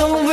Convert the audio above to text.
Don't